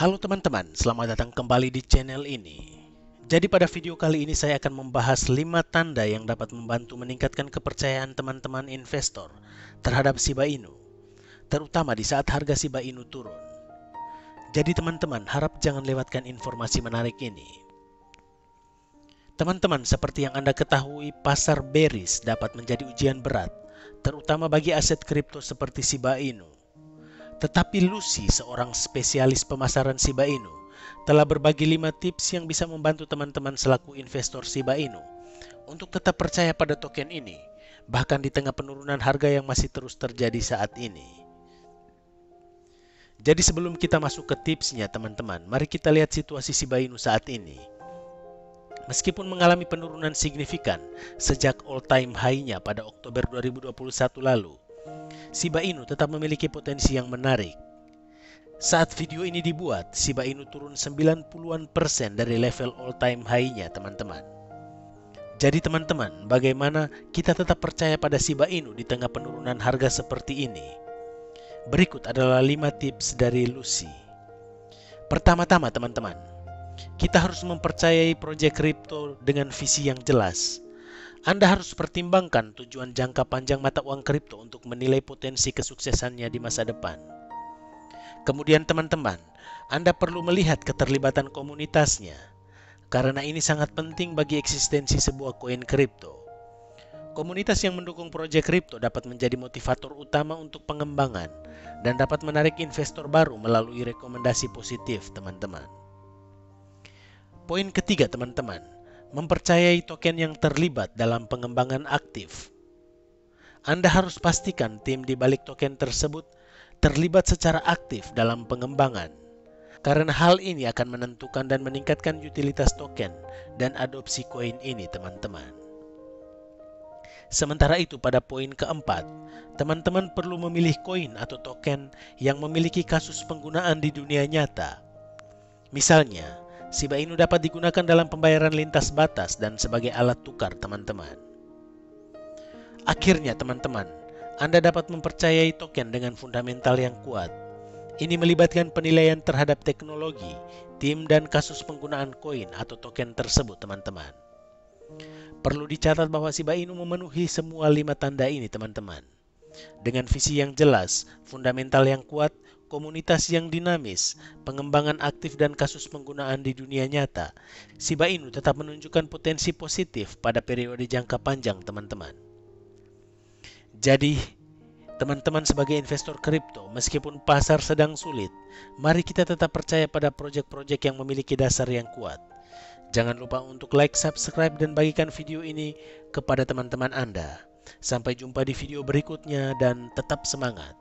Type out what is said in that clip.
Halo teman-teman, selamat datang kembali di channel ini. Jadi pada video kali ini saya akan membahas 5 tanda yang dapat membantu meningkatkan kepercayaan teman-teman investor terhadap Shiba Inu, terutama di saat harga Shiba Inu turun. Jadi teman-teman, harap jangan lewatkan informasi menarik ini. Teman-teman, seperti yang Anda ketahui, pasar bearish dapat menjadi ujian berat, terutama bagi aset kripto seperti Shiba Inu. Tetapi Lucy, seorang spesialis pemasaran Shiba Inu, telah berbagi 5 tips yang bisa membantu teman-teman selaku investor Shiba Inu untuk tetap percaya pada token ini, bahkan di tengah penurunan harga yang masih terus terjadi saat ini. Jadi sebelum kita masuk ke tipsnya teman-teman, mari kita lihat situasi Shiba Inu saat ini. Meskipun mengalami penurunan signifikan sejak all-time high-nya pada Oktober 2021 lalu, Shiba Inu tetap memiliki potensi yang menarik. Saat video ini dibuat, Shiba Inu turun 90-an persen dari level all-time high-nya teman-teman. Jadi teman-teman, bagaimana kita tetap percaya pada Shiba Inu di tengah penurunan harga seperti ini? Berikut adalah 5 tips dari Lucy. Pertama-tama teman-teman, kita harus mempercayai proyek kripto dengan visi yang jelas anda harus pertimbangkan tujuan jangka panjang mata uang kripto untuk menilai potensi kesuksesannya di masa depan. Kemudian teman-teman, Anda perlu melihat keterlibatan komunitasnya, karena ini sangat penting bagi eksistensi sebuah koin kripto. Komunitas yang mendukung proyek kripto dapat menjadi motivator utama untuk pengembangan dan dapat menarik investor baru melalui rekomendasi positif teman-teman. Poin ketiga teman-teman, mempercayai token yang terlibat dalam pengembangan aktif. Anda harus pastikan tim di balik token tersebut terlibat secara aktif dalam pengembangan, karena hal ini akan menentukan dan meningkatkan utilitas token dan adopsi koin ini, teman-teman. Sementara itu, pada poin keempat, teman-teman perlu memilih koin atau token yang memiliki kasus penggunaan di dunia nyata. Misalnya, Shiba Inu dapat digunakan dalam pembayaran lintas batas dan sebagai alat tukar teman-teman. Akhirnya teman-teman, Anda dapat mempercayai token dengan fundamental yang kuat. Ini melibatkan penilaian terhadap teknologi, tim dan kasus penggunaan koin atau token tersebut teman-teman. Perlu dicatat bahwa Shiba Inu memenuhi semua lima tanda ini teman-teman. Dengan visi yang jelas, fundamental yang kuat, komunitas yang dinamis, pengembangan aktif dan kasus penggunaan di dunia nyata, Shiba Inu tetap menunjukkan potensi positif pada periode jangka panjang teman-teman. Jadi, teman-teman sebagai investor kripto, meskipun pasar sedang sulit, mari kita tetap percaya pada proyek-proyek yang memiliki dasar yang kuat. Jangan lupa untuk like, subscribe, dan bagikan video ini kepada teman-teman Anda. Sampai jumpa di video berikutnya dan tetap semangat.